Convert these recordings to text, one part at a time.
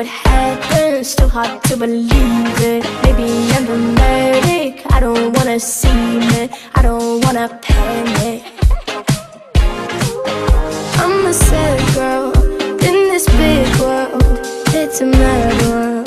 it happens Too hard to believe it. Maybe I'm dramatic I don't wanna seem it. I don't wanna panic. I'm a sad girl In this big world. It's a mad world.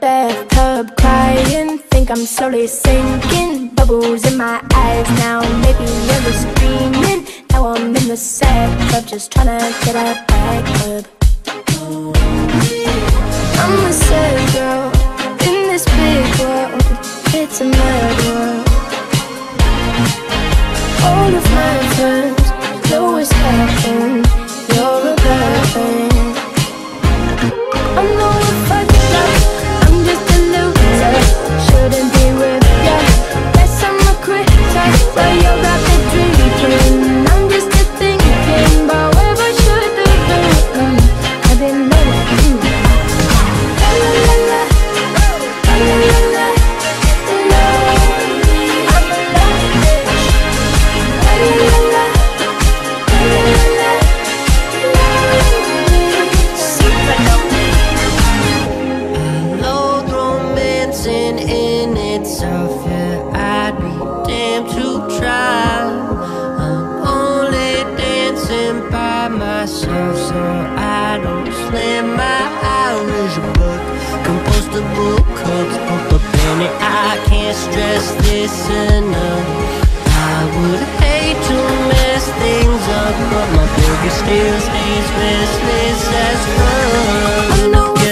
Bathtub crying Think I'm slowly sinking. Bubbles in my eyes now Maybe you're screaming. Now I'm in the sad club Just tryna get a back up All of my friends. Know it's happened romancing in itself, yeah, I'd be damned to try. I'm only dancing by myself, so I don't slam my Irish book. Compostable cups, pump a penny, I can't stress this enough. I would hate to mess things up, but my burger still stays restless as fuck. I know